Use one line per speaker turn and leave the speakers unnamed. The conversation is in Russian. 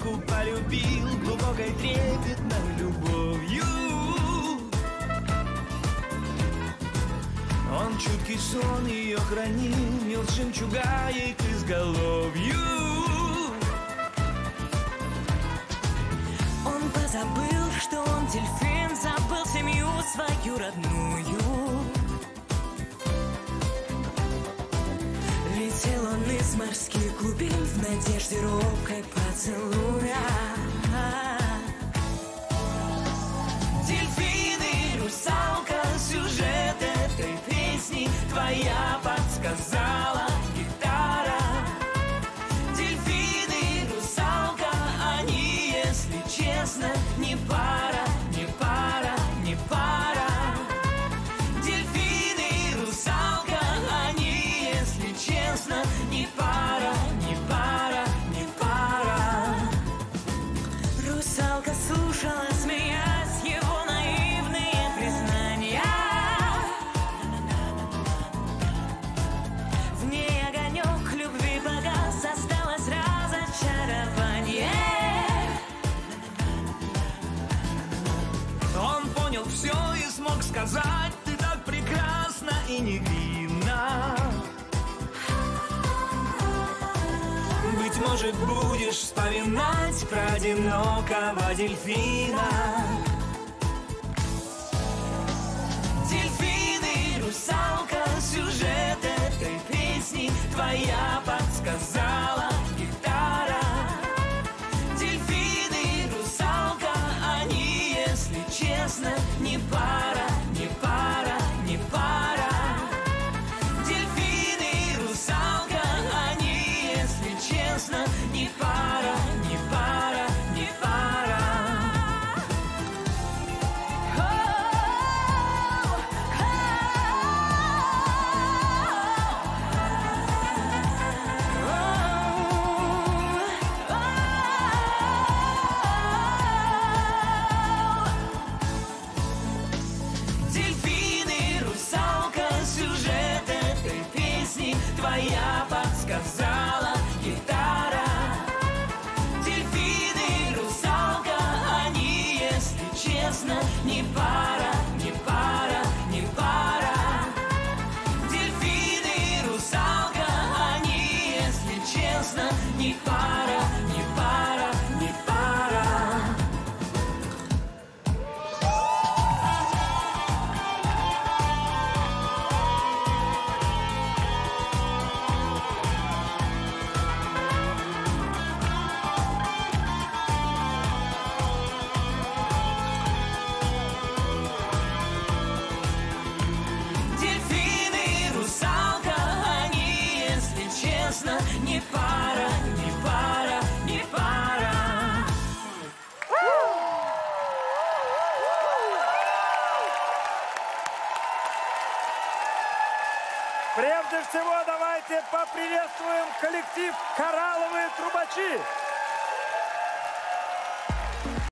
русалку полюбил глубокой трепетной любовью. Он чуткий сон ее хранил, мил жемчуга ей к изголовью.
Он позабыл, что он дельфин, забыл семью свою родную. Летел он из морских глубин в надежде робкой поцелуя.
сказать Ты так прекрасна и невинна. Быть может, будешь вспоминать Про одинокого дельфина. Дельфины, русалка, сюжет этой песни Твоя подсказала честно, не пара, не пара, не пара, не пара.
Прежде всего, давайте поприветствуем коллектив «Коралловые трубачи».